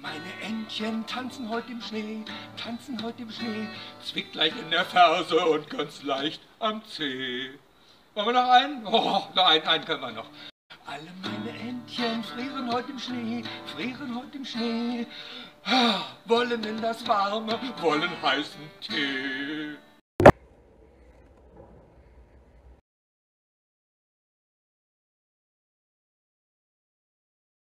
Meine Entchen tanzen heute im Schnee, tanzen heute im Schnee, zwickt leicht in der Ferse und ganz leicht am Zeh. Wollen wir noch einen? Oh, noch einen, einen können wir noch. Alle meine Entchen frieren heute im Schnee, frieren heute im Schnee, ah, wollen in das Warme, wollen heißen Tee.